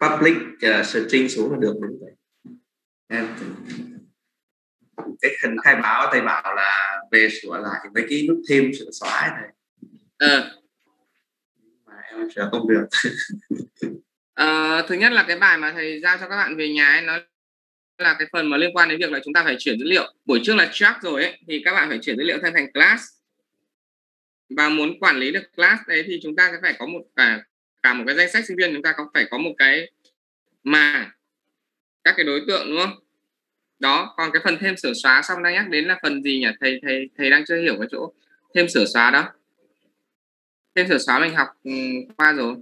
public uh, searching xuống là được đúng vậy em cái hình khai báo thầy bảo là về sửa lại mấy cái nút thêm sửa xóa này ờ. Mà em sửa không được. Ờ, thứ nhất là cái bài mà thầy giao cho các bạn về nhà ấy, nó là cái phần mà liên quan đến việc là chúng ta phải chuyển dữ liệu. Buổi trước là track rồi ấy thì các bạn phải chuyển dữ liệu thành thành class. Và muốn quản lý được class đấy thì chúng ta sẽ phải có một cả cả một cái danh sách sinh viên chúng ta có, phải có một cái mà các cái đối tượng, đúng không? Đó, còn cái phần thêm sửa xóa xong đang nhắc đến là phần gì nhỉ? Thầy thầy thầy đang chưa hiểu cái chỗ thêm sửa xóa đó. Thêm sửa xóa mình học ừ, qua rồi.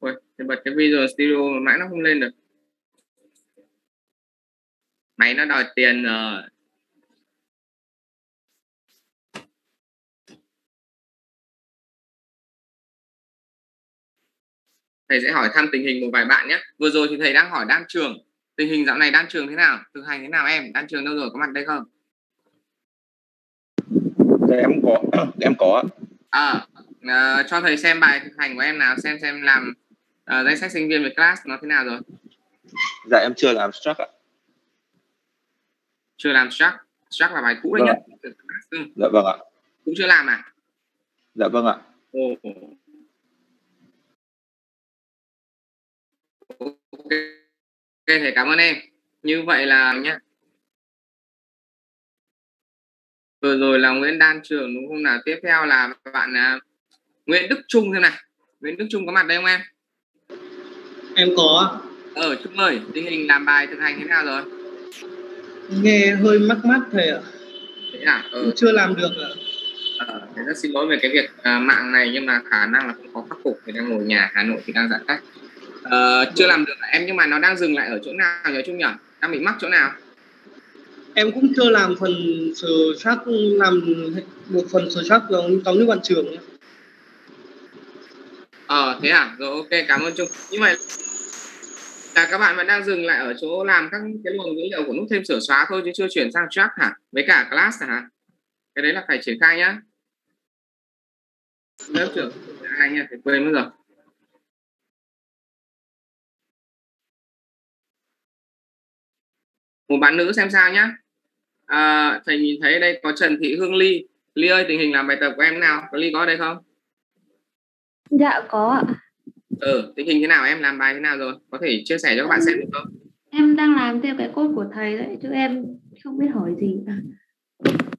Ui, thì bật cái Visual Studio mà mãi nó không lên được. Máy nó đòi tiền rồi. Thầy sẽ hỏi thăm tình hình một vài bạn nhé. Vừa rồi thì thầy đang hỏi đan trường. Tình hình dạo này đan trường thế nào? Thực hành thế nào em? Đan trường đâu rồi? Có mặt đây không? Dạ em có em có à, à, cho thầy xem bài thực hành của em nào xem xem làm uh, danh sách sinh viên về class nó thế nào rồi? Dạ em chưa làm struct ạ. Chưa làm struct. Struct là bài cũ đấy vâng. nhất ừ. dạ vâng ạ. Cũng chưa làm à? Dạ vâng ạ. Ồ. ok. Thầy cảm ơn em. Như vậy là nhá. Vừa rồi là Nguyễn Đan Trường đúng không nào? Tiếp theo là bạn uh, Nguyễn Đức Trung thế này Nguyễn Đức Trung có mặt đây không em em có. Ờ Trung ơi tình hình làm bài thực hành thế nào rồi? Nghe hơi mắc mắt thầy ạ. Thế à? Ờ. chưa làm được ạ. Ờ, rất xin lỗi về cái việc uh, mạng này nhưng mà khả năng là không có khắc phục. Thì đang ngồi nhà Hà Nội thì đang giãn cách. Uh, chưa làm được em nhưng mà nó đang dừng lại ở chỗ nào nhớ Trung nhỉ? Đang bị mắc chỗ nào? Em cũng chưa làm phần sờ sắc làm một phần sờ sắc giống giống như bạn trường nhé ờ thế à? Rồi ok cảm ơn Trung. Như vậy là các bạn vẫn đang dừng lại ở chỗ làm các cái luồng dữ liệu của nút thêm sửa xóa thôi chứ chưa chuyển sang track hả? Với cả class hả? Cái đấy là phải triển khai nhá. Lớp trưởng ai nha thì quên mất rồi. Một bạn nữ xem sao nhá. À, thầy nhìn thấy đây có Trần Thị Hương Ly. Ly ơi tình hình làm bài tập của em nào? Có Ly có ở đây không? Dạ có ạ. Ừ tình hình thế nào? Em làm bài thế nào rồi? Có thể chia sẻ cho các bạn xem được không? em đang làm theo cái cốt của thầy đấy chứ em không biết hỏi gì cả.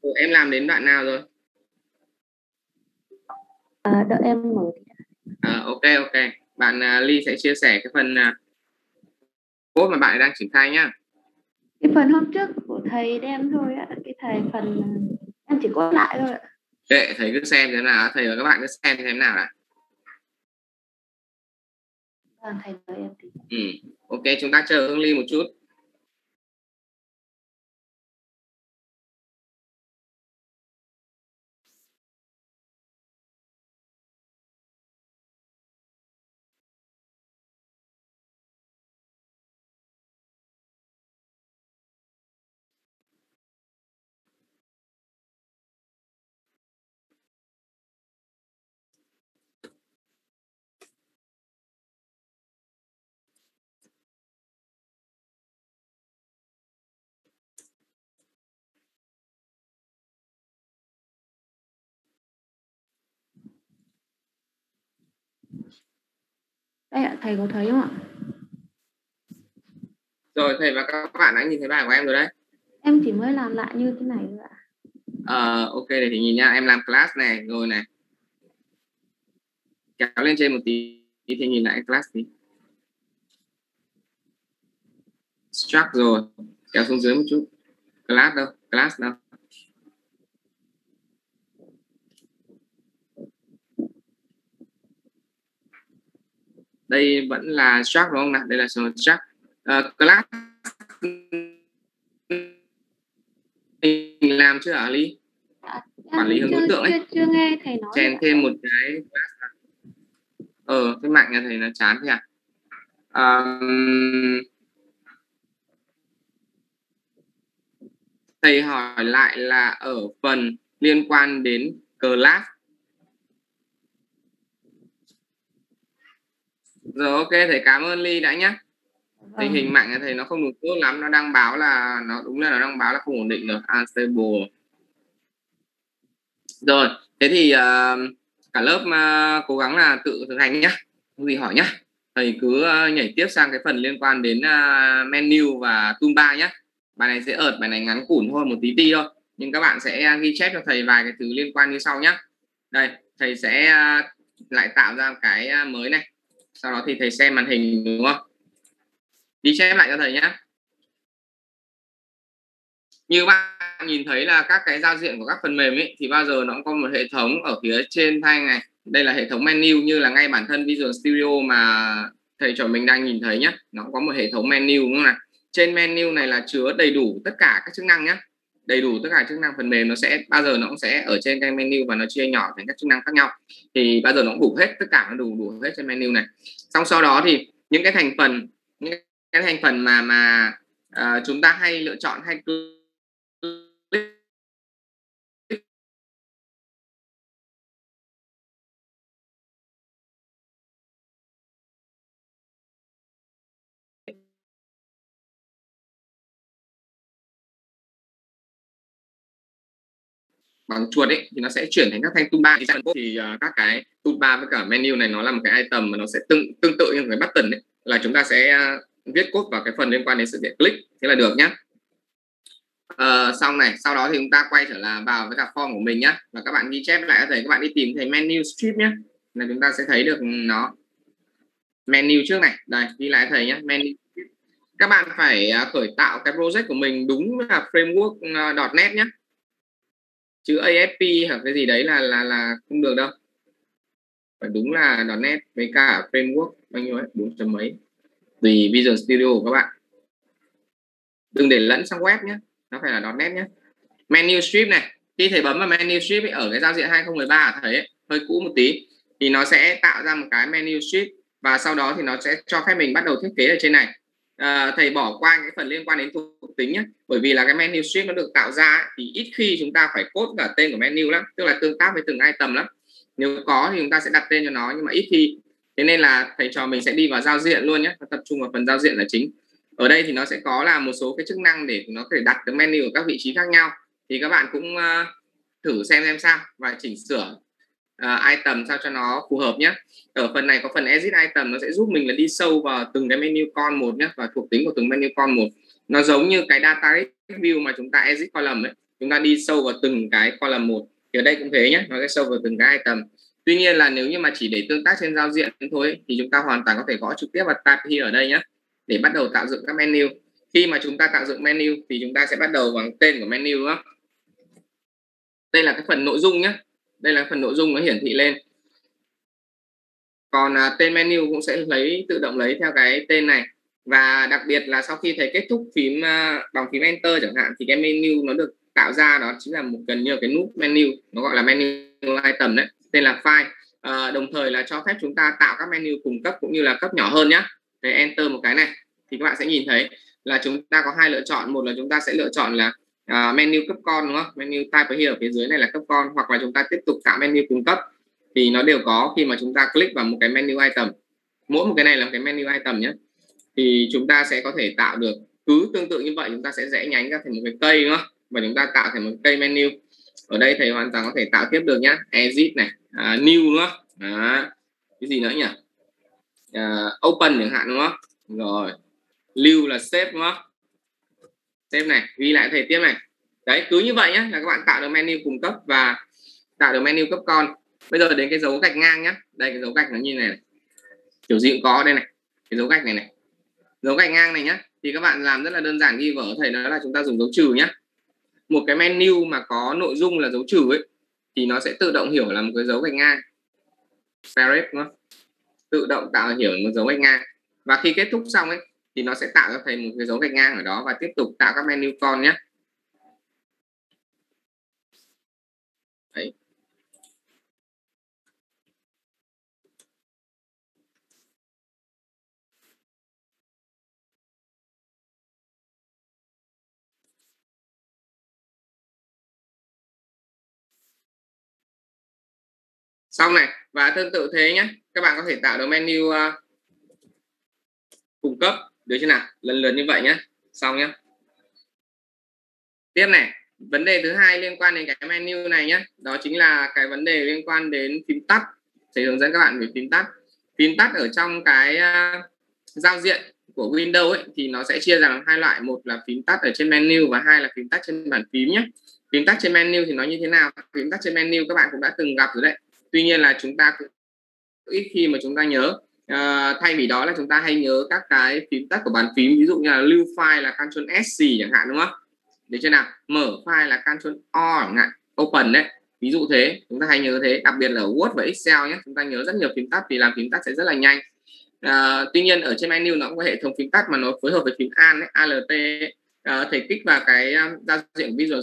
Ừ, em làm đến đoạn nào rồi? À, đợi em mở à, ok ok. Bạn uh, Ly sẽ chia sẻ cái phần uh, cốt mà bạn đang triển khai nhá. Cái phần hôm trước của thầy đem thôi ạ. Cái thầy phần em chỉ có lại thôi ạ. Kệ, thầy cứ xem thế nào. Thầy và các bạn cứ xem thế nào đã vâng thầy mời em thì ừ. ok chúng ta chờ hương ly một chút đây ạ thầy có thấy không ạ? Rồi thầy và các bạn đã nhìn thấy bài của em rồi đấy. Em chỉ mới làm lại như thế này thôi ạ. Ờ, ok để thì nhìn nha. Em làm class này rồi này. Kéo lên trên một tí thì nhìn lại class tí struct rồi. Kéo xuống dưới một chút. Class đâu? Class đâu đây vẫn là struct đúng không nào? Đây là struct uh, class mình làm chưa hả Lý? Quản lý hướng đối tượng ấy. chưa, chưa nghe thầy nói chèn thêm một cái ờ cái mạng nhà thầy nó chán thế à? Um, thầy hỏi lại là ở phần liên quan đến class rồi ok thầy cảm ơn ly đã nhé tình hình mạng nhà thầy nó không được tốt lắm nó đang báo là nó đúng là nó đang báo là không ổn định được unstable. Rồi thế thì uh, cả lớp uh, cố gắng là tự thực hành nhé không gì hỏi nhé thầy cứ uh, nhảy tiếp sang cái phần liên quan đến uh, menu và toolbar nhé bài này sẽ ợt bài này ngắn củn thôi một tí ti thôi. Nhưng các bạn sẽ ghi chép cho thầy vài cái thứ liên quan như sau nhé đây thầy sẽ uh, lại tạo ra cái mới này sau đó thì thầy xem màn hình, đúng không? Đi xem lại cho thầy nhé như bạn nhìn thấy là các cái giao diện của các phần mềm ấy, thì bao giờ nó cũng có một hệ thống ở phía trên thanh này. Đây là hệ thống menu như là ngay bản thân Visual Studio mà thầy trò mình đang nhìn thấy nhé nó có một hệ thống menu, đúng không nào? Trên menu này là chứa đầy đủ tất cả các chức năng nhé đầy đủ tất cả chức năng phần mềm nó sẽ bao giờ nó cũng sẽ ở trên cái menu và nó chia nhỏ thành các chức năng khác nhau. Thì bao giờ nó cũng đủ hết tất cả nó đủ đủ hết trên menu này. Xong sau đó thì những cái thành phần những cái thành phần mà mà uh, chúng ta hay lựa chọn hay cứ bằng chuột ấy thì nó sẽ chuyển thành các thanh toolbar thì uh, các cái toolbar với cả menu này nó là một cái item mà nó sẽ tương tương tự như cái button ấy là chúng ta sẽ uh, viết code vào cái phần liên quan đến sự kiện click thế là được nhé uh, ờ, xong này sau đó thì chúng ta quay trở lại vào với cả form của mình nhá. Và các bạn ghi chép lại thầy các bạn đi tìm thấy menu strip nhé là chúng ta sẽ thấy được nó. Menu trước này đây ghi lại thầy nhé menu các bạn phải à, khởi tạo cái project của mình đúng là framework .net nhé chữ ASP hoặc cái gì đấy là là là không được đâu. Phải đúng là .net với cả framework bao nhiêu ấy? Bốn chấm mấy. Tùy Visual Studio của các bạn. Đừng để lẫn sang web nhé nó phải là .net nhé menu strip này. Khi thầy bấm vào menu strip ấy, ở cái giao diện 2013 thấy ấy, hơi cũ một tí thì nó sẽ tạo ra một cái menu strip và sau đó thì nó sẽ cho phép mình bắt đầu thiết kế ở trên này à, thầy bỏ qua cái phần liên quan đến thuộc tính nhé bởi vì là cái menu strip nó được tạo ra thì ít khi chúng ta phải cốt cả tên của menu lắm tức là tương tác với từng item lắm. Nếu có thì chúng ta sẽ đặt tên cho nó nhưng mà ít khi. Thế nên là thầy trò mình sẽ đi vào giao diện luôn nhé tập trung vào phần giao diện là chính. Ở đây thì nó sẽ có là một số cái chức năng để nó có thể đặt cái menu ở các vị trí khác nhau. Thì các bạn cũng uh, thử xem xem sao. Và chỉnh sửa uh, item sao cho nó phù hợp nhé ở phần này có phần exit item nó sẽ giúp mình là đi sâu vào từng cái menu con một nhé và thuộc tính của từng menu con một. Nó giống như cái data view mà chúng ta exit column ấy. Chúng ta đi sâu vào từng cái column một. Thì ở đây cũng thế nhé nó sẽ sâu vào từng cái item. Tuy nhiên là nếu như mà chỉ để tương tác trên giao diện thôi thì chúng ta hoàn toàn có thể gõ trực tiếp vào tab here ở đây nhé để bắt đầu tạo dựng các menu. Khi mà chúng ta tạo dựng menu thì chúng ta sẽ bắt đầu bằng tên của menu đó đây là cái phần nội dung nhé đây là phần nội dung nó hiển thị lên. Còn à, tên menu cũng sẽ lấy tự động lấy theo cái tên này. Và đặc biệt là sau khi thầy kết thúc phím à, bằng phím enter chẳng hạn thì cái menu nó được tạo ra đó chính là một gần như cái nút menu nó gọi là menu item đấy tên là file. À, đồng thời là cho phép chúng ta tạo các menu cùng cấp cũng như là cấp nhỏ hơn nhé để enter một cái này thì các bạn sẽ nhìn thấy là chúng ta có hai lựa chọn. Một là chúng ta sẽ lựa chọn là uh, menu cấp con đúng không? Menu type ở here ở phía dưới này là cấp con hoặc là chúng ta tiếp tục tạo menu cung cấp thì nó đều có khi mà chúng ta click vào một cái menu item. Mỗi một cái này là một cái menu item nhé. Thì chúng ta sẽ có thể tạo được cứ tương tự như vậy chúng ta sẽ rẽ nhánh ra thành một cái cây đúng không? Và chúng ta tạo thành một cây menu. Ở đây thầy hoàn toàn có thể tạo tiếp được nhá. Exit này à, new nữa à, cái gì nữa nhỉ? À, open chẳng hạn đúng không? Rồi. Lưu là save đúng không? Xem này ghi lại thầy tiếp này. Đấy cứ như vậy nhé là các bạn tạo được menu cung cấp và tạo được menu cấp con. Bây giờ đến cái dấu gạch ngang nhá. Đây cái dấu gạch nó như này, này. kiểu gì cũng có đây này cái dấu gạch này này. Dấu gạch ngang này nhá thì các bạn làm rất là đơn giản ghi vở thầy đó là chúng ta dùng dấu trừ nhá. Một cái menu mà có nội dung là dấu trừ ấy thì nó sẽ tự động hiểu là một cái dấu gạch ngang. Ferret đúng không? tự động tạo hiểu một dấu gạch ngang. Và khi kết thúc xong ấy thì nó sẽ tạo ra thành một cái dấu gạch ngang ở đó và tiếp tục tạo các menu con nhé. Đấy. xong này và tương tự thế nhé. Các bạn có thể tạo được menu uh, cung cấp được chưa nào? Lần lượt như vậy nhé xong nhé tiếp này. Vấn đề thứ hai liên quan đến cái menu này nhé đó chính là cái vấn đề liên quan đến phím tắt. Thầy hướng dẫn các bạn về phím tắt. Phím tắt ở trong cái uh, giao diện của Windows ấy, thì nó sẽ chia ra làm hai loại. Một là phím tắt ở trên menu và hai là phím tắt trên bàn phím nhé phím tắt trên menu thì nó như thế nào? Phím tắt trên menu các bạn cũng đã từng gặp rồi đấy. Tuy nhiên là chúng ta cũng ít khi mà chúng ta nhớ à, thay vì đó là chúng ta hay nhớ các cái phím tắt của bàn phím ví dụ như là lưu file là Ctrl S gì chẳng hạn đúng không? Để chưa nào? Mở file là Ctrl O chẳng hạn open đấy. Ví dụ thế chúng ta hay nhớ thế. Đặc biệt là Word và Excel nhé chúng ta nhớ rất nhiều phím tắt vì làm phím tắt sẽ rất là nhanh. À, tuy nhiên ở trên menu nó có hệ thống phím tắt mà nó phối hợp với phím Alt ấy, ờ, ALT à, thầy kích vào cái giao diện Visual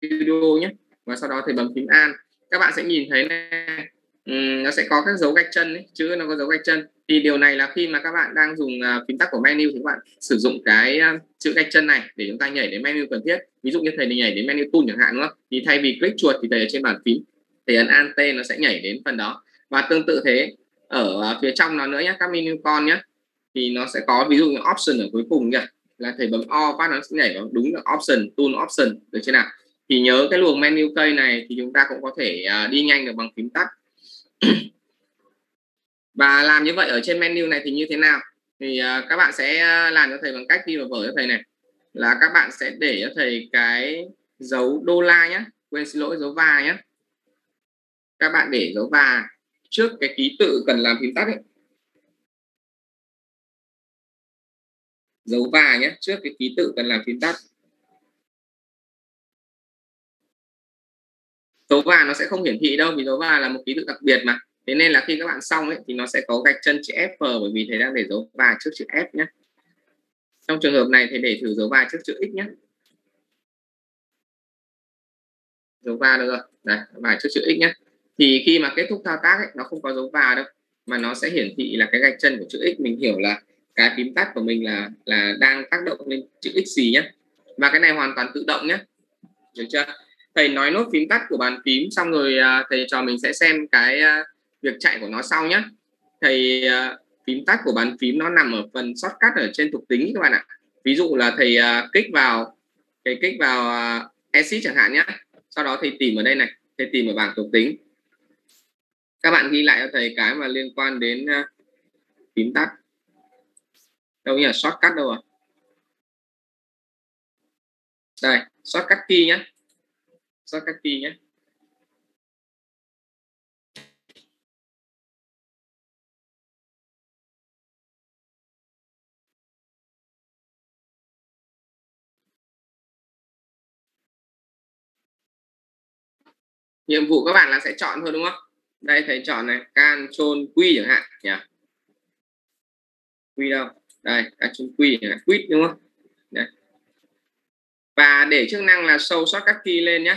Studio nhé. Và sau đó thầy bấm phím Alt các bạn sẽ nhìn thấy này um, nó sẽ có các dấu gạch chân ấy, chữ nó có dấu gạch chân. Thì điều này là khi mà các bạn đang dùng uh, phím tắt của menu thì các bạn sử dụng cái uh, chữ gạch chân này để chúng ta nhảy đến menu cần thiết. Ví dụ như thầy đi nhảy đến menu tool chẳng hạn đúng không? Thì thay vì click chuột thì thầy ở trên bàn phím thầy ấn alt nó sẽ nhảy đến phần đó. Và tương tự thế ở uh, phía trong nó nữa nhé các menu con nhé thì nó sẽ có ví dụ như option ở cuối cùng kìa là thầy bấm o phát nó sẽ nhảy vào đúng là option tool option được chưa nào? Thì nhớ cái luồng menu cây này thì chúng ta cũng có thể uh, đi nhanh được bằng phím tắt. và làm như vậy ở trên menu này thì như thế nào? Thì uh, các bạn sẽ à, làm cho thầy bằng cách đi vào vở cho thầy này. Là các bạn sẽ để cho thầy cái dấu đô la nhé quên xin lỗi dấu và nhé các bạn để dấu và trước cái ký tự cần làm phím tắt ấy. Dấu và nhé trước cái ký tự cần làm phím tắt. Dấu và nó sẽ không hiển thị đâu vì dấu và là một ký tự đặc biệt mà. Thế nên là khi các bạn xong ấy thì nó sẽ có gạch chân chữ F bởi vì thầy đang để dấu và trước chữ F nhé. Trong trường hợp này thầy để thử dấu và trước chữ X nhé. Dấu và được rồi. Đây và trước chữ X nhé. Thì khi mà kết thúc thao tác ấy, nó không có dấu và đâu mà nó sẽ hiển thị là cái gạch chân của chữ X. Mình hiểu là cái phím tắt của mình là là đang tác động lên chữ X gì nhé. Và cái này hoàn toàn tự động nhé. Được chưa? Thầy nói nốt phím tắt của bàn phím xong rồi uh, thầy cho mình sẽ xem cái uh, việc chạy của nó sau nhé thầy uh, phím tắt của bàn phím nó nằm ở phần shortcut ở trên thuộc tính các bạn ạ. Ví dụ là thầy kích vào thầy kích vào exit chẳng hạn nhé sau đó thầy tìm ở đây này thầy tìm ở bảng thuộc tính. Các bạn ghi lại cho thầy cái mà liên quan đến phím tắt. Đâu nhỉ? Shortcut đâu à? Đây shortcut key nhé sắc các kỳ nhé. Nhiệm vụ các bạn là sẽ chọn thôi, đúng không? Đây, thầy chọn này, can, chôn, quy chẳng hạn, nhỉ? Quy đâu? Đây, can, chôn chẳng hạn quit đúng không? Đấy. và để chức năng là sâu sót các key lên nhé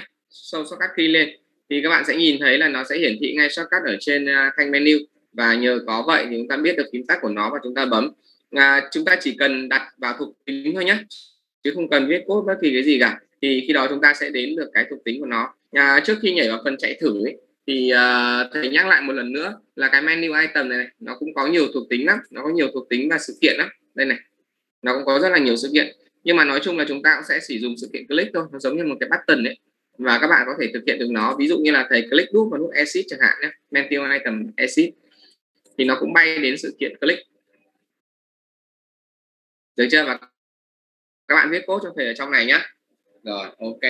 show shortcut key lên thì các bạn sẽ nhìn thấy là nó sẽ hiển thị ngay shortcut ở trên à, thanh menu. Và nhờ có vậy thì chúng ta biết được phím tắt của nó và chúng ta bấm. À, chúng ta chỉ cần đặt vào thuộc tính thôi nhé chứ không cần viết code bất kỳ cái gì cả. Thì khi đó chúng ta sẽ đến được cái thuộc tính của nó. À, trước khi nhảy vào phần chạy thử ấy, thì uh, thầy nhắc lại một lần nữa là cái menu item này, này nó cũng có nhiều thuộc tính lắm nó có nhiều thuộc tính và sự kiện lắm. Đây này nó cũng có rất là nhiều sự kiện. Nhưng mà nói chung là chúng ta cũng sẽ sử dụng sự kiện click thôi nó giống như một cái button đấy và các bạn có thể thực hiện được nó. Ví dụ như là thầy click nút vào nút exit chẳng hạn nhé. Menu item exit thì nó cũng bay đến sự kiện click. Được chưa? Và các bạn viết code cho thầy ở trong này nhé. Rồi ok.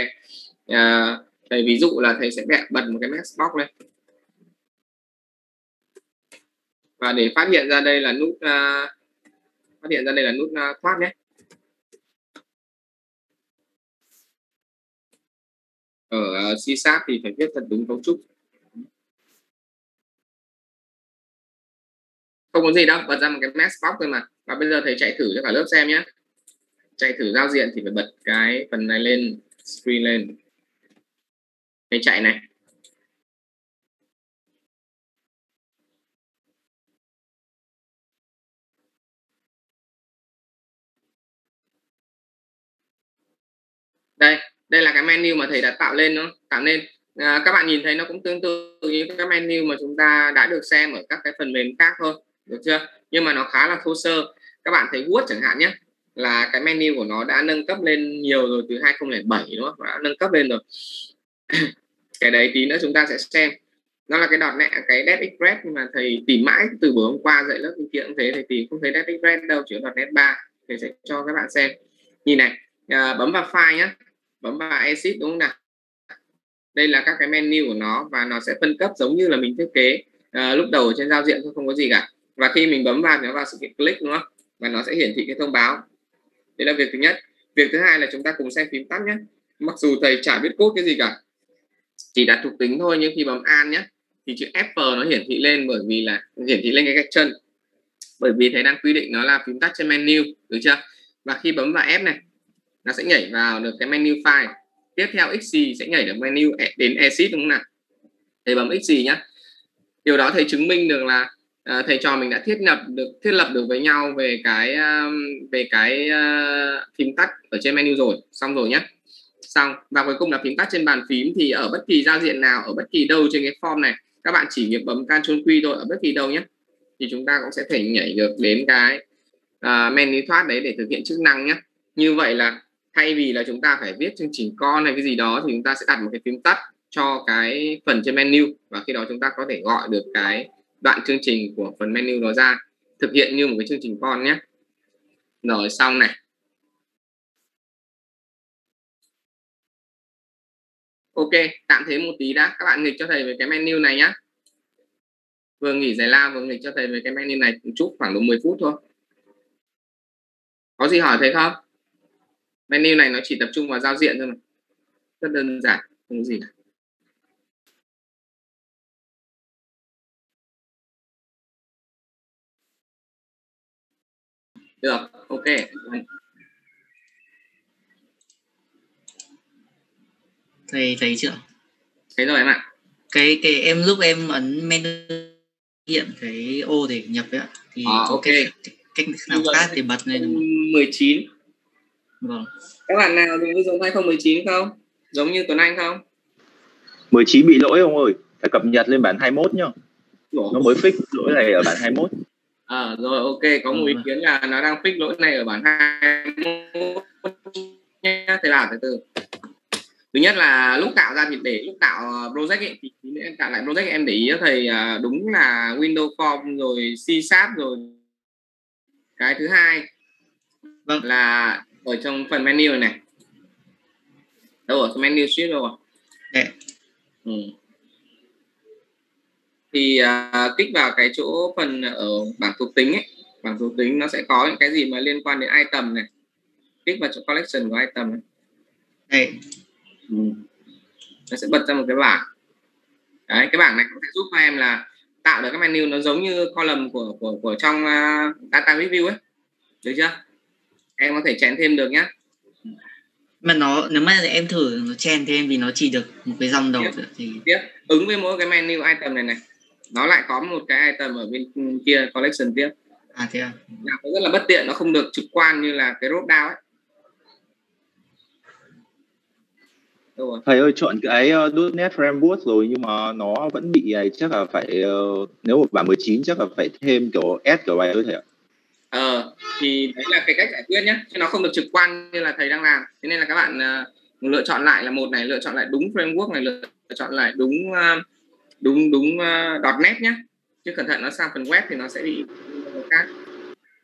À, thầy ví dụ là thầy sẽ bật một cái matchbox lên. Và để phát hiện ra đây là nút uh, phát hiện ra đây là nút uh, thoát nhé. Ở ờ, uh, C sát thì phải viết thật đúng cấu trúc. Không có gì đâu bật ra một cái mess box thôi mà. Và bây giờ thầy chạy thử cho cả lớp xem nhé chạy thử giao diện thì phải bật cái phần này lên screen lên. Thầy chạy này. Đây đây là cái menu mà thầy đã tạo lên nó tạo nên. À, các bạn nhìn thấy nó cũng tương tự như các menu mà chúng ta đã được xem ở các cái phần mềm khác thôi được chưa? Nhưng mà nó khá là thô sơ. Các bạn thấy Word chẳng hạn nhé là cái menu của nó đã nâng cấp lên nhiều rồi từ 2007 đúng không? Đã nâng cấp lên rồi. Cái đấy tí nữa chúng ta sẽ xem. Nó là cái đọt nẹ cái Dev Express nhưng mà thầy tìm mãi từ bữa hôm qua dạy lớp bên kia cũng thế thầy tìm không thấy Dev Express đâu chỉ có đọt net 3 thầy sẽ cho các bạn xem. Nhìn này à, bấm vào file nhé bấm vào exit đúng không nào? Đây là các cái menu của nó và nó sẽ phân cấp giống như là mình thiết kế. À, lúc đầu trên giao diện không có gì cả. Và khi mình bấm vào nó vào sự kiện click đúng không? Và nó sẽ hiển thị cái thông báo. Đây là việc thứ nhất. Việc thứ hai là chúng ta cùng xem phím tắt nhé. Mặc dù thầy chả biết cốt cái gì cả chỉ đặt thuộc tính thôi nhưng khi bấm an nhé thì chữ F nó hiển thị lên bởi vì là hiển thị lên cái gạch chân. Bởi vì thầy đang quy định nó là phím tắt trên menu được chưa? Và khi bấm vào F này nó sẽ nhảy vào được cái menu file. Tiếp theo xc sẽ nhảy được menu e, đến exit đúng không nào? Thầy bấm xc nhá. Điều đó thầy chứng minh được là uh, thầy trò mình đã thiết lập được thiết lập được với nhau về cái uh, về cái uh, phím tắt ở trên menu rồi. Xong rồi nhé xong và cuối cùng là phím tắt trên bàn phím thì ở bất kỳ giao diện nào ở bất kỳ đâu trên cái form này các bạn chỉ việc bấm Ctrl Q thôi ở bất kỳ đâu nhé thì chúng ta cũng sẽ thể nhảy được đến cái uh, menu thoát đấy để thực hiện chức năng nhé như vậy là thay vì là chúng ta phải viết chương trình con hay cái gì đó thì chúng ta sẽ đặt một cái phím tắt cho cái phần trên menu và khi đó chúng ta có thể gọi được cái đoạn chương trình của phần menu đó ra, thực hiện như một cái chương trình con nhé. Rồi, xong này. Ok, tạm thế một tí đã. Các bạn nghịch cho thầy về cái menu này nhé vừa nghỉ giải lao, vừa nghịch cho thầy về cái menu này một chút, khoảng độ 10 phút thôi. Có gì hỏi thầy không? Menu này nó chỉ tập trung vào giao diện thôi mà. Rất đơn giản không gì cả. được ok. Thầy thấy chưa? Thấy rồi em ạ. Cái cái em lúc em ấn menu hiện cái ô để nhập ấy ạ thì à, ok. cách nào khác để bật lên không? 19 vâng. Các bạn nào dùng dụng 2019 không giống như Tuấn Anh không? 19 bị lỗi ông ơi. Phải cập nhật lên bản 21 nhá. Nó mới fix lỗi này ở bản 21 à, rồi ok. Có một ý Ừ. kiến là nó đang fix lỗi này ở bản 21 nhé thế là từ từ. Thứ nhất là lúc tạo ra thì để lúc tạo ờ, project ấy, thì em tạo lại project em để ý thầy à, đúng là Windows Form rồi C Sharp rồi. Cái thứ hai Vâng. là ở trong phần menu này, này đâu ở menu shift đâu rồi Đây. ừ. thì à, kích vào cái chỗ phần ở bảng thuộc tính ấy bảng thuộc tính nó sẽ có những cái gì mà liên quan đến item này kích vào chỗ collection của item này. đây Ừ. nó sẽ bật ra một cái bảng đấy cái bảng này có thể giúp cho em là tạo được cái menu nó giống như column của của của trong uh, data review ấy được chưa em có thể chèn thêm được nhá. Mà nó nếu mà em thử nó chen thêm thì nó chỉ được một cái dòng đầu thôi thì tiếp. Ứng với mỗi cái menu item này này. Nó lại có một cái item ở bên kia collection tiếp. À thế à? Là nó rất là bất tiện nó không được trực quan như là cái drop down ấy. Rồi? thầy ơi chọn cái uh, .NET Framework rồi nhưng mà nó vẫn bị này chắc là phải uh, nếu mà bản 19 chắc là phải thêm kiểu S kiểu này thôi thầy ạ ờ thì đấy là cái cách giải quyết nhé chứ nó không được trực quan như là thầy đang làm. Thế nên là các bạn uh, lựa chọn lại là một này lựa chọn lại đúng framework này lựa chọn lại đúng uh, đúng đúng uh, .net nhé chứ cẩn thận nó sang phần web thì nó sẽ bị khác.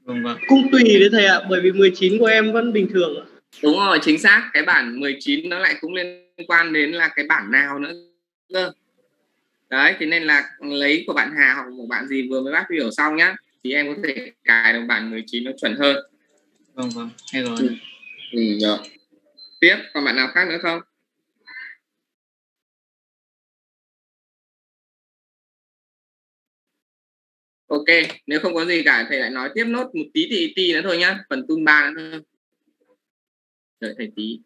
Vâng vâng. Cũng tùy đấy thầy ạ bởi vì 19 của em vẫn bình thường ạ. Đúng rồi chính xác. Cái bản 19 nó lại cũng liên quan đến là cái bản nào nữa cơ. Đấy thế nên là lấy của bạn Hà hoặc của bạn gì vừa mới bắt hiểu xong nhá thì em có thể cài được bản 19 nó chuẩn hơn. Vâng vâng hay rồi. Ừ. ừ, rồi. tiếp còn bạn nào khác nữa không? Ok nếu không có gì cả thầy lại nói tiếp nốt một tí thì tí nữa thôi nhá phần toolbar nữa thôi. Đợi thầy tí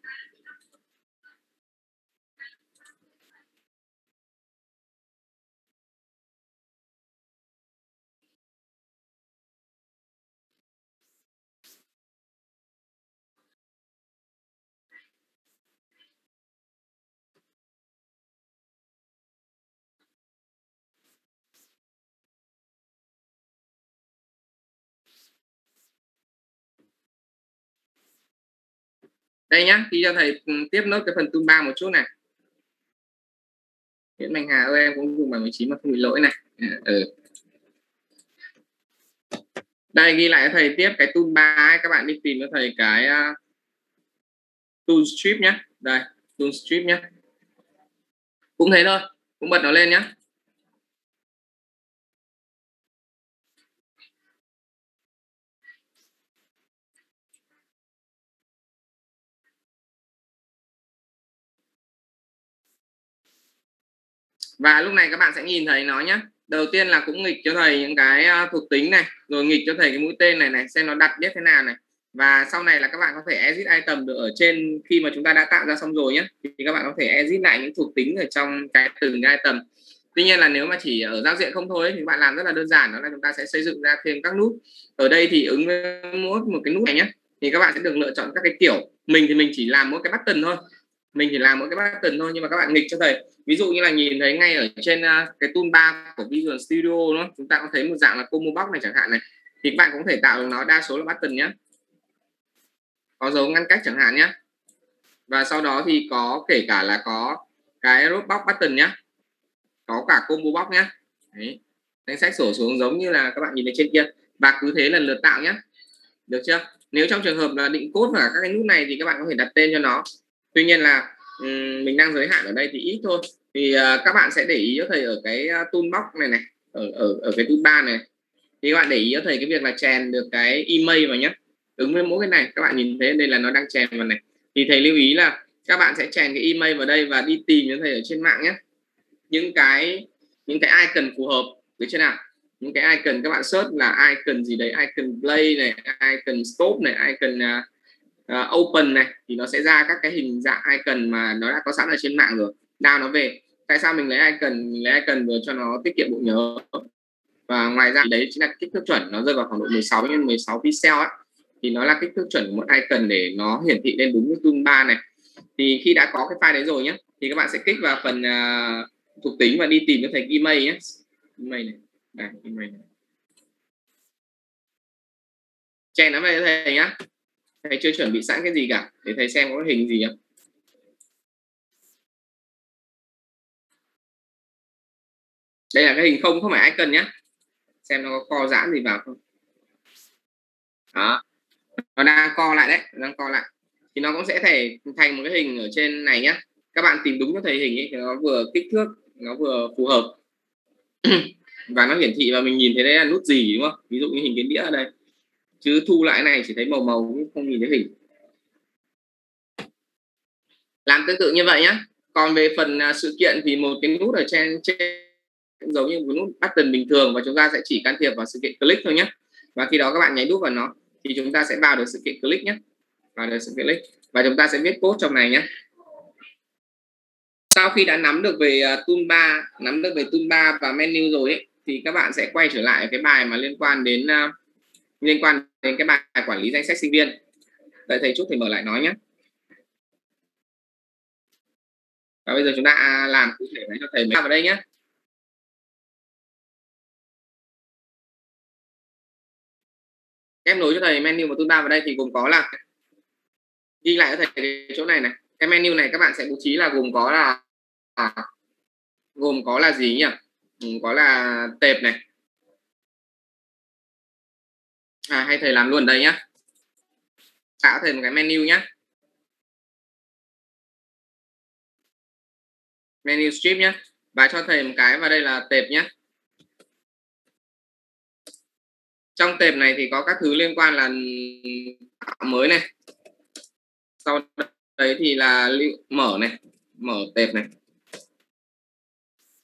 đây nhá khi cho thầy ừ, tiếp nốt cái phần ba một chút này. Nguyễn Mạnh Hà ơi em cũng dùng bài 19 mà không bị lỗi này. Ừ. đây ghi lại thầy tiếp cái toolbar ấy, các bạn đi tìm cho thầy cái uh, tool strip nhé đây tool strip nhé cũng thế thôi cũng bật nó lên nhé và lúc này các bạn sẽ nhìn thấy nó nhé đầu tiên là cũng nghịch cho thầy những cái ờ, thuộc tính này, rồi nghịch cho thầy cái mũi tên này này, xem nó đặt biết thế nào này. Và sau này là các bạn có thể edit item được ở trên khi mà chúng ta đã tạo ra xong rồi nhé thì các bạn có thể edit lại những thuộc tính ở trong cái, từng cái item. Tuy nhiên là nếu mà chỉ ở giao diện không thôi thì bạn làm rất là đơn giản, đó là chúng ta sẽ xây dựng ra thêm các nút. Ở đây thì ứng với mỗi một cái nút này nhé thì các bạn sẽ được lựa chọn các cái kiểu. Mình thì mình chỉ làm mỗi cái button thôi mình chỉ làm mỗi cái button thôi nhưng mà các bạn nghịch cho thầy. Ví dụ như là nhìn thấy ngay ở trên uh, cái toolbar của Visual Studio nó chúng ta có thấy một dạng là combo box này chẳng hạn này. Thì các bạn cũng thể tạo được nó đa số là button nhé có dấu ngăn cách chẳng hạn nhé và sau đó thì có kể cả là có cái dropbox box button nhé có cả combo box nhé Đấy. danh sách sổ xuống giống như là các bạn nhìn thấy trên kia. Và cứ thế lần lượt tạo nhé được chưa? Nếu trong trường hợp là định cốt và các cái nút này thì các bạn có thể đặt tên cho nó tuy nhiên là um, mình đang giới hạn ở đây thì ít thôi. Thì uh, các bạn sẽ để ý cho thầy ở cái à, toolbox này này ở ở ở cái toolbar này thì các bạn để ý cho thầy cái việc là chèn được cái email vào nhé ứng với mỗi cái này các bạn nhìn thấy đây là nó đang chèn vào này. Thì thầy lưu ý là các bạn sẽ chèn cái email vào đây và đi tìm cho thầy ở trên mạng nhé những cái những cái icon phù hợp được chưa nào? Những cái icon các bạn search là icon gì đấy? Icon play này icon stop này icon uh, uh, open này thì nó sẽ ra các cái hình dạng icon mà nó đã có sẵn ở trên mạng rồi. Đào nó về. Tại sao mình lấy icon? Mình lấy icon vừa cho nó tiết kiệm bộ nhớ. Và ngoài ra đấy chính là kích thước chuẩn. Nó rơi vào khoảng độ 16 x 16 pixel ấy thì nó là kích thước chuẩn của một icon để nó hiển thị lên đúng cái ba này. Thì khi đã có cái file đấy rồi nhé thì các bạn sẽ kích vào phần uh, thuộc tính và đi tìm cho thầy email nhé email này. Đây email này. Chèn nó về thầy nhá thầy chưa chuẩn bị sẵn cái gì cả? Để thầy xem có hình gì không đây là cái hình không không phải icon nhé xem nó có co giãn gì vào không? Đó. Nó đang co lại đấy đang co lại. Thì nó cũng sẽ thể thành một cái hình ở trên này nhé các bạn tìm đúng cho thầy hình ấy, thì nó vừa kích thước, nó vừa phù hợp. Và nó hiển thị và mình nhìn thấy đây là nút gì, đúng không? Ví dụ như hình cái đĩa ở đây chứ thu lại này chỉ thấy màu màu không nhìn thấy hình. Làm tương tự như vậy nhé còn về phần à, sự kiện thì một cái nút ở trên trên giống như một nút button bình thường và chúng ta sẽ chỉ can thiệp vào sự kiện click thôi nhé và khi đó các bạn nháy đúp vào nó thì chúng ta sẽ vào được sự kiện click nhé vào được sự kiện click và chúng ta sẽ viết code trong này nhé sau khi đã nắm được về à, toolbar nắm được về toolbar và menu rồi ấy, thì các bạn sẽ quay trở lại cái bài mà liên quan đến uh, liên quan đến cái bài quản lý danh sách sinh viên. Đợi thầy chút thì mở lại nói nhé. Và bây giờ chúng ta làm cụ thể cho thầy vào đây nhé. Em nối cho thầy menu và toolbar vào đây thì gồm có là ghi lại cho thầy cái chỗ này này. Cái menu này các bạn sẽ bố trí là gồm có là à, gồm có là gì nhỉ? Gồm có là tệp này à, hay thầy làm luôn đây nhá. Tạo thầy một cái menu nhá. Menu strip nhá. Và cho thầy một cái vào đây là tệp nhá. Trong tệp này thì có các thứ liên quan là tạo mới này. Sau đấy thì là lưu, mở này. Mở tệp này.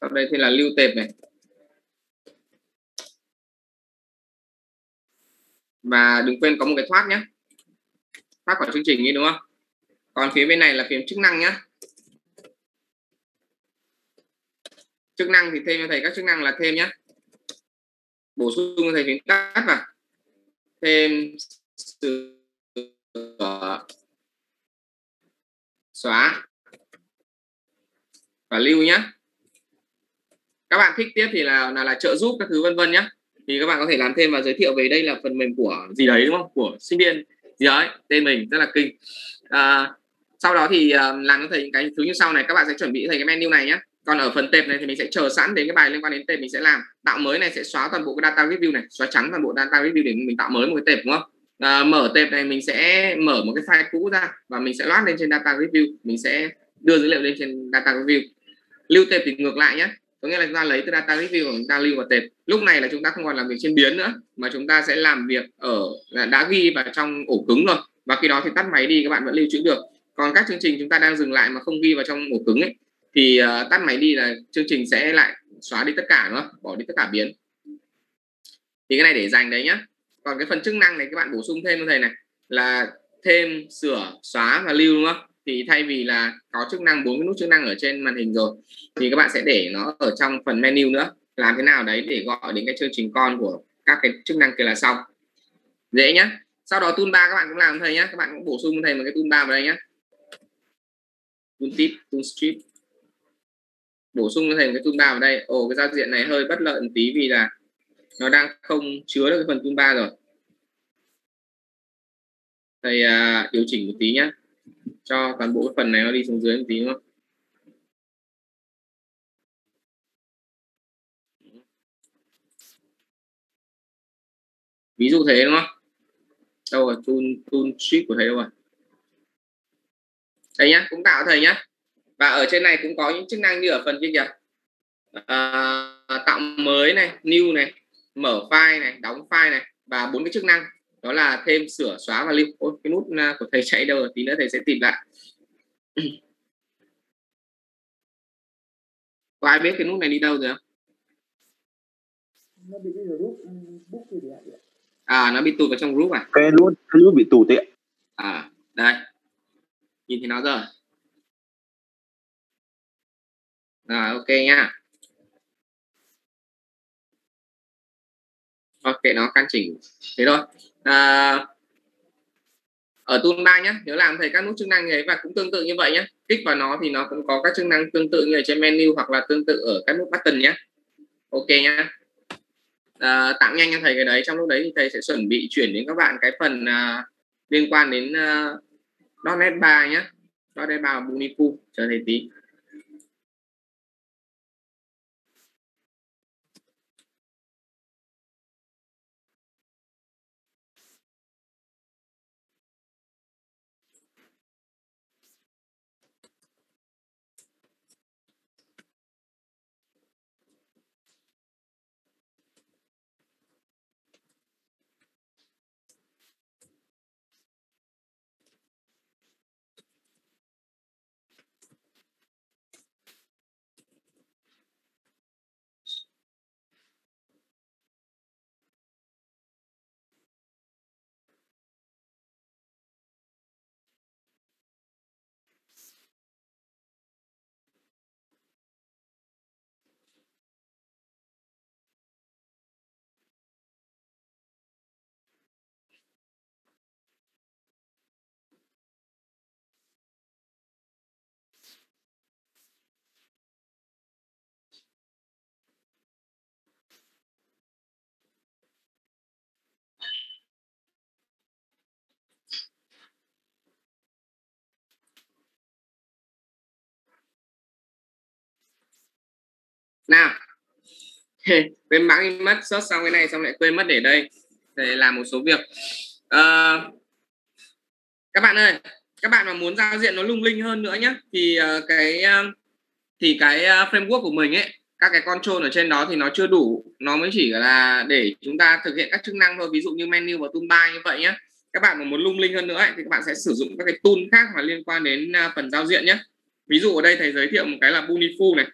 Sau đây thì là lưu tệp này. Và đừng quên có một cái thoát nhé. Thoát khỏi chương trình như đúng không? Còn phía bên này là phím chức năng nhé. Chức năng thì thêm cho thầy các chức năng là thêm nhé. Bổ sung cho thầy phím cắt vào. Thêm sửa xóa và lưu nhé. Các bạn thích tiếp thì là là, là trợ giúp các thứ vân vân nhé thì các bạn có thể làm thêm và giới thiệu về đây là phần mềm của gì đấy đúng không? Của sinh viên gì đấy tên mình rất là kinh. À, sau đó thì à, làm cho thầy những cái thứ như sau này. Các bạn sẽ chuẩn bị thầy cái menu này nhé còn ở phần tệp này thì mình sẽ chờ sẵn đến cái bài liên quan đến tệp mình sẽ làm. Tạo mới này sẽ xóa toàn bộ cái data review này xóa trắng toàn bộ data review để mình tạo mới một cái tệp đúng không? À, mở tệp này mình sẽ mở một cái file cũ ra và mình sẽ loát lên trên data review. Mình sẽ đưa dữ liệu lên trên data review. Lưu tệp thì ngược lại nhé có nghĩa là chúng ta lấy từ data review của chúng ta lưu vào tệp. Lúc này là chúng ta không còn làm việc trên biến nữa mà chúng ta sẽ làm việc ở đã ghi vào trong ổ cứng rồi. Và khi đó thì tắt máy đi các bạn vẫn lưu trữ được. Còn các chương trình chúng ta đang dừng lại mà không ghi vào trong ổ cứng ấy thì uh, tắt máy đi là chương trình sẽ lại xóa đi tất cả nữa bỏ đi tất cả biến. Thì cái này để dành đấy nhá. Còn cái phần chức năng này các bạn bổ sung thêm cho thầy này là thêm sửa xóa và lưu đúng không? Thì thay vì là có chức năng bốn cái nút chức năng ở trên màn hình rồi thì các bạn sẽ để nó ở trong phần menu nữa. Làm thế nào đấy để gọi đến cái chương trình con của các cái chức năng kia là xong. Dễ nhá. Sau đó toolbar các bạn cũng làm thầy nhé các bạn cũng bổ sung thầy một cái toolbar vào đây nhé tool strip bổ sung thầy một cái toolbar vào đây. Ồ cái giao diện này hơi bất lợi một tí vì là nó đang không chứa được cái phần toolbar rồi. Thầy uh, điều chỉnh một tí nhé cho toàn bộ cái phần này nó đi xuống dưới một tí đúng không? Ví dụ thế đúng không? Đâu rồi tool tool sheet của thầy đâu rồi? Đây nhá cũng tạo thầy nhá. Và ở trên này cũng có những chức năng như ở phần kia kìa. À, tạo mới này new này mở file này đóng file này và bốn cái chức năng đó là thêm sửa xóa và lưu Ôi, cái nút à, của thầy chạy đâu tí nữa thầy sẽ tìm lại. Có ai biết cái nút này đi đâu rồi không? À nó bị tụt vào trong group à? Cái nút cái nút bị tụt đấy à đây. Nhìn thấy nó rồi. Rồi ok nha. Ok nó căn chỉnh. Thế thôi à, ở toolbar nhé nhớ làm thầy các nút chức năng ấy và cũng tương tự như vậy nhé kích vào nó thì nó cũng có các chức năng tương tự như ở trên menu hoặc là tương tự ở các nút button nhé ok nhá. À, tạm nhanh cho thầy cái đấy trong lúc đấy thì thầy sẽ chuẩn bị chuyển đến các bạn cái phần à, liên quan đến uh, .NET 3 nhé .NET 3 Bunipu chờ thầy tí. Nào. Quên mã mất sốt xong cái này xong lại quên mất để đây. Để làm một số việc. À, các bạn ơi các bạn mà muốn giao diện nó lung linh hơn nữa nhé thì uh, cái uh, thì cái uh, framework của mình ấy các cái control ở trên đó thì nó chưa đủ. Nó mới chỉ là để chúng ta thực hiện các chức năng thôi ví dụ như menu và toolbar như vậy nhé các bạn mà muốn lung linh hơn nữa ấy, thì các bạn sẽ sử dụng các cái tool khác mà liên quan đến uh, phần giao diện nhé ví dụ ở đây thầy giới thiệu một cái là Bunifu này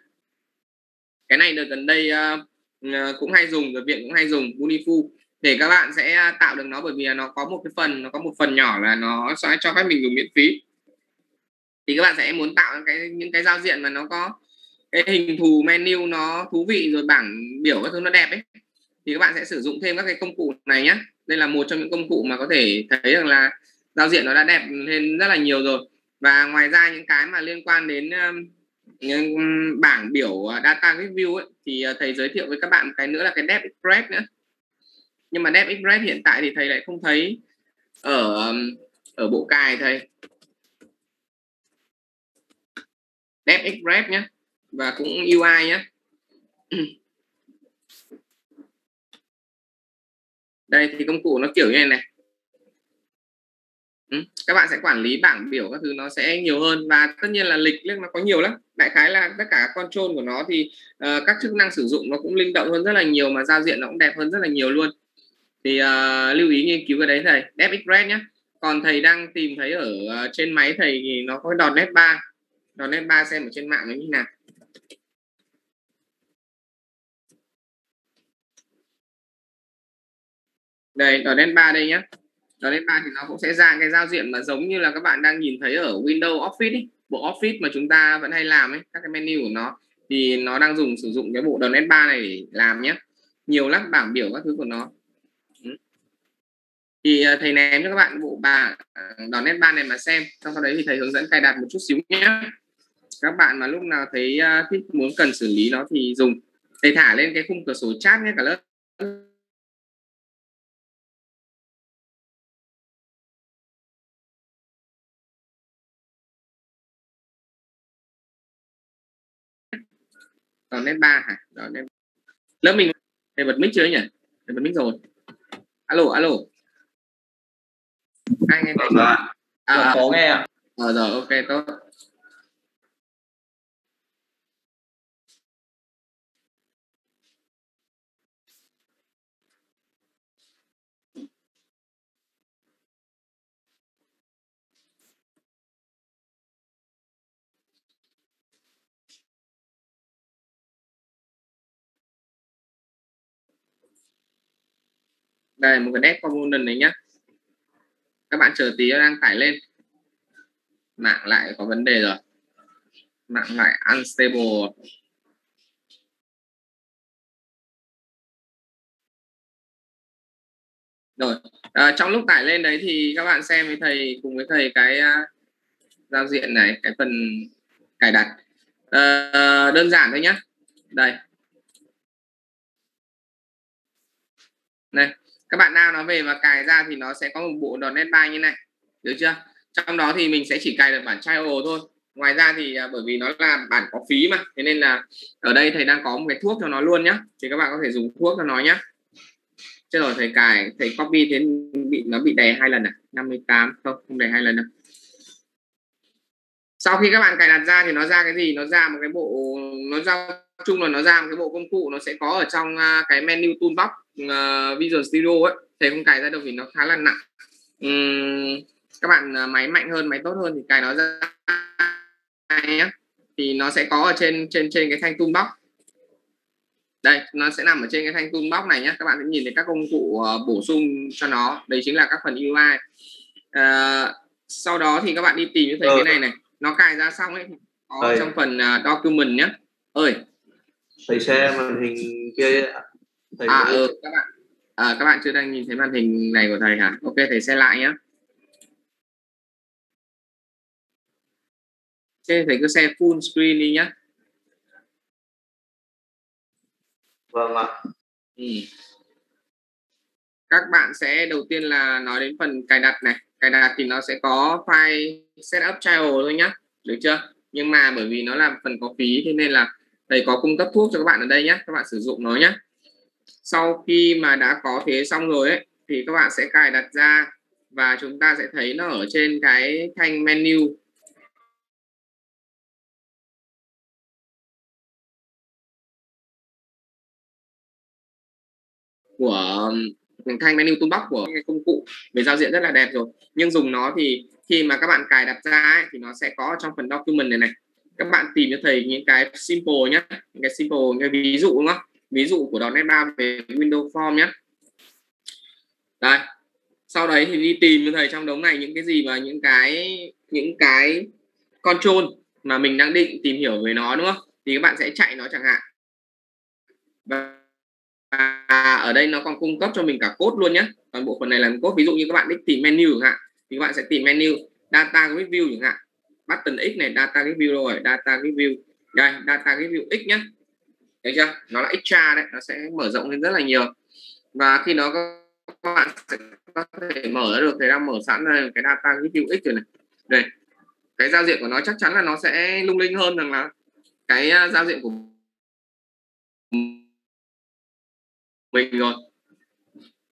cái này được gần đây uh, cũng hay dùng rồi viện cũng hay dùng Unifu. Để các bạn sẽ ờ, tạo được nó bởi vì nó có một cái phần nó có một phần nhỏ là nó sẽ cho phép mình dùng miễn phí. Thì các bạn sẽ muốn tạo cái những cái giao diện mà nó có cái hình thù menu nó thú vị rồi bảng biểu các thứ nó đẹp ấy thì các bạn sẽ sử dụng thêm các cái công cụ này nhé đây là một trong những công cụ mà có thể thấy rằng là giao diện nó đã đẹp lên rất là nhiều rồi. Và ngoài ra những cái mà liên quan đến bảng biểu ờ, data review ấy, thì ờ, thầy giới thiệu với các bạn cái nữa là cái Dev Express nữa. Nhưng mà Dev Express hiện tại thì thầy lại không thấy ở ở bộ cài thầy. Dev Express nhé và cũng UI nhé đây thì công cụ nó kiểu như này này ừ. các bạn sẽ quản lý bảng biểu các thứ nó sẽ nhiều hơn và tất nhiên là lịch nó có nhiều lắm. Đại khái là tất cả control của nó thì uh, các chức năng sử dụng nó cũng linh động hơn rất là nhiều mà giao diện nó cũng đẹp hơn rất là nhiều luôn. Thì uh, lưu ý nghiên cứu cái đấy thầy DevExpress nhé còn thầy đang tìm thấy ở uh, trên máy thầy thì nó có đòn .NET 3 .NET 3 xem ở trên mạng nó như nào. Đây đòn .NET 3 đây nhé .NET 3 thì nó cũng sẽ ra cái giao diện mà giống như là các bạn đang nhìn thấy ở Windows Office ấy. bộ Office mà chúng ta vẫn hay làm ấy các cái menu của nó thì nó đang dùng sử dụng cái bộ .NET 3 này để làm nhé. Nhiều lắm bảng biểu các thứ của nó. Ừ. Thì à, thầy ném cho các bạn bộ bảng à, .NET 3 này mà xem xong sau đấy thì thầy hướng dẫn cài đặt một chút xíu nhé. Các bạn mà lúc nào thấy à, thích muốn cần xử lý nó thì dùng. Thầy thả lên cái khung cửa sổ chat nhé cả lớp. Còn đến ba hả? Rồi đến lớp mình thầy bật mic chưa nhỉ? Thầy bật mic rồi. Alo alo. Ai nghe thấy vâng à, có nghe ạ. Ờ rồi ok tốt đây một cái dev component này nhá. Các bạn chờ tí nó đang tải lên. Mạng lại có vấn đề rồi. Mạng lại unstable rồi. À, trong lúc tải lên đấy thì các bạn xem với thầy cùng với thầy cái uh, giao diện này cái phần cài đặt. Uh, đơn giản thôi nhé đây. Này các bạn nào nó về và cài ra thì nó sẽ có một bộ .NET 3 như này. Được chưa? Trong đó thì mình sẽ chỉ cài được bản trial thôi. Ngoài ra thì à, bởi vì nó là bản có phí mà thế nên là ở đây thầy đang có một cái thuốc cho nó luôn nhá. Thì các bạn có thể dùng thuốc cho nó nhá. Chứ rồi thầy cài thầy copy thế bị nó bị đè hai lần à? 58 không không đè hai lần đâu. Sau khi các bạn cài đặt ra thì nó ra cái gì? Nó ra một cái bộ nó ra chung là nó ra một cái bộ công cụ nó sẽ có ở trong uh, cái menu toolbox uh, Visual Studio ấy. Thầy không cài ra được vì nó khá là nặng. Uhm, các bạn uh, máy mạnh hơn máy tốt hơn thì cài nó ra nhé. Thì nó sẽ có ở trên trên trên cái thanh toolbox. Đây nó sẽ nằm ở trên cái thanh toolbox này nhé. Các bạn sẽ nhìn thấy các công cụ uh, bổ sung cho nó. Đấy chính là các phần UI uh, sau đó thì các bạn đi tìm cho thầy ừ. cái này này. Nó cài ra xong ấy có Ơi. trong phần uh, document nhé. Ơi thầy xem màn hình kia thầy à ừ, các bạn. À, các bạn chưa đang nhìn thấy màn hình này của thầy hả? Ok thầy xem lại nhé ok thầy cứ xem full screen đi nhé vâng ạ. Ừ. các bạn sẽ đầu tiên là nói đến phần cài đặt này. Cài đặt thì nó sẽ có file setup child thôi nhá. Được chưa? Nhưng mà bởi vì nó là phần có phí thế nên là thầy có cung cấp thuốc cho các bạn ở đây nhé các bạn sử dụng nó nhé. Sau khi mà đã có thế xong rồi ấy thì các bạn sẽ cài đặt ra và chúng ta sẽ thấy nó ở trên cái thanh menu. Của thanh menu toolbox của cái công cụ về giao diện rất là đẹp rồi. Nhưng dùng nó thì khi mà các bạn cài đặt ra ấy, thì nó sẽ có trong phần document này này các bạn tìm cho thầy những cái simple nhé những cái simple, những cái ví dụ, đúng không? Ví dụ của .NET 3 về Windows Form nhé đây, sau đấy thì đi tìm cho thầy trong đống này những cái gì mà những cái những cái control mà mình đang định tìm hiểu về nó, đúng không? Thì các bạn sẽ chạy nó chẳng hạn. Và ở đây nó còn cung cấp cho mình cả cốt luôn nhé toàn bộ phần này là cốt. ví dụ như các bạn định tìm menu chẳng hạn, thì các bạn sẽ tìm menu, data review chẳng hạn button x này, data review rồi? Data review đây, data review x nhé thấy chưa? Nó là extra đấy, nó sẽ mở rộng lên rất là nhiều. Và khi nó các bạn sẽ có thể mở được thì đang mở sẵn đây cái data review x rồi này. Đây, cái giao diện của nó chắc chắn là nó sẽ lung linh hơn rằng là cái à, giao diện của mình rồi.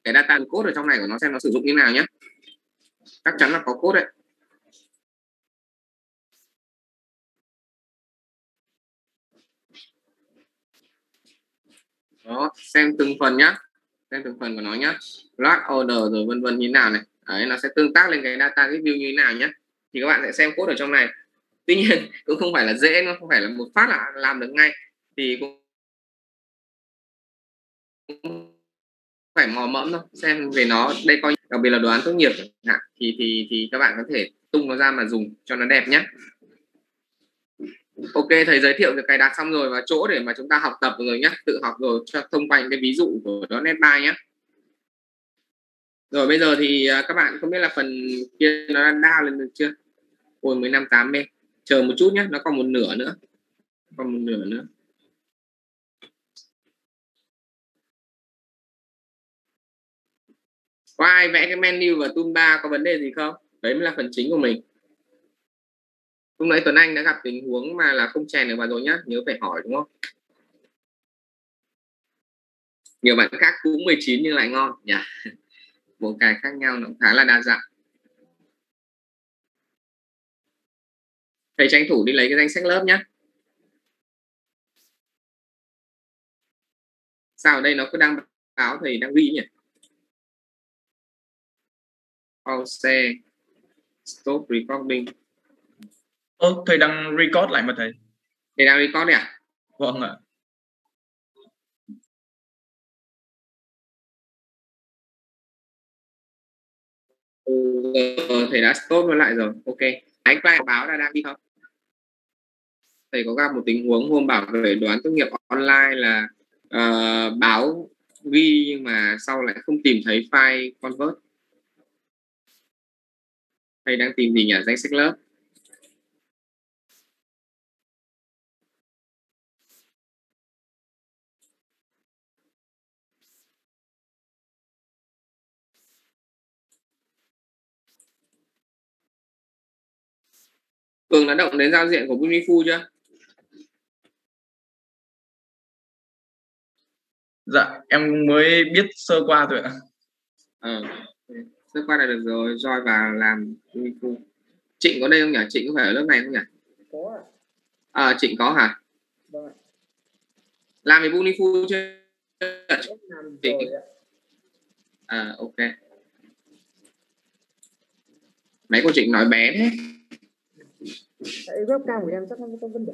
Cái data code ở trong này của nó xem nó sử dụng như nào nhé chắc chắn là có code đấy. Đó, xem từng phần nhá. Xem từng phần của nó nhá. Log order rồi vân vân như thế nào này. Đấy, nó sẽ tương tác lên cái data review như thế nào nhé thì các bạn sẽ xem code ở trong này. Tuy nhiên, cũng không phải là dễ, nó không phải là một phát là làm được ngay. Thì cũng phải mò mẫm thôi. Xem về nó, đây coi đặc biệt là đoán tốt nghiệp thì thì thì các bạn có thể tung nó ra mà dùng cho nó đẹp nhé ok, thầy giới thiệu được cài đặt xong rồi và chỗ để mà chúng ta học tập rồi nhé tự học rồi cho thông qua những cái ví dụ của .NET 3 nhé rồi, bây giờ thì à, các bạn không biết là phần kia nó đã down lên được chưa? Ôi, mới năm tám chờ một chút nhé nó còn một nửa nữa. Còn một nửa nữa. Có ai vẽ cái menu và toolbar có vấn đề gì không? Đấy mới là phần chính của mình lúc nãy Tuấn Anh đã gặp tình huống mà là không chèn được vào rồi nhá, nhớ phải hỏi, đúng không? Nhiều bạn khác cũng 19 nhưng lại ngon. Nhỉ dạ. một cái khác nhau nó cũng khá là đa dạng. Thầy tranh thủ đi lấy cái danh sách lớp nhé sao ở đây nó cứ đang báo thầy đang ghi nhỉ? Pause. Stop recording. Ơ, thầy đang record lại mà thầy. Thầy đang record đấy à? Vâng ạ. Ừ, thầy đã stop nó lại rồi. Ok. Anh file báo là đang đi không? Thầy có gặp một tình huống hôm bảo về đoán tốt nghiệp online là uh, báo ghi nhưng mà sau lại không tìm thấy file convert. Thầy đang tìm gì nhỉ? Danh sách lớp. Cường đã động đến giao diện của Bunifu chưa? Dạ, em mới biết sơ qua thôi ạ. Ờ, sơ qua là được rồi, roi vào làm Bunifu. Trịnh có đây không nhỉ? Trịnh có phải ở lớp này không nhỉ? Có À, Trịnh có hả? Vâng Làm về Bunifu chưa? Trịnh. À, ok. Máy của Trịnh nói bé thế Tại webcam của em chắc không có vấn đề.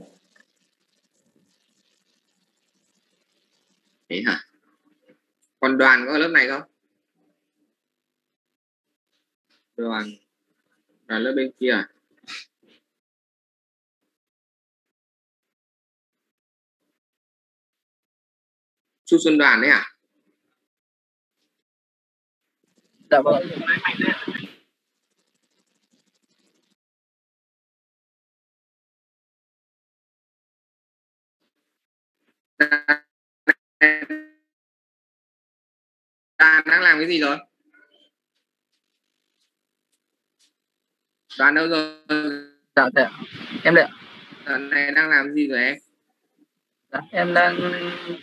Thế hả? Còn đoàn có ở lớp này không? Đoàn Đoàn lớp bên kia à? Chu Xuân Đoàn đấy à? Dạ vâng. Ta đang làm cái gì rồi đoàn đâu rồi Dạ dạ. Em đây ạ. đoàn này đang làm gì rồi em Dạ, em đang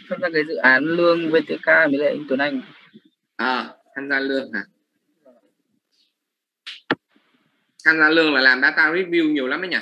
tham gia cái dự án lương VTK với lại anh Tuấn Anh. à, tham gia lương hả tham gia lương là làm data review nhiều lắm đấy nhỉ